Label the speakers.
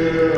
Speaker 1: Yeah.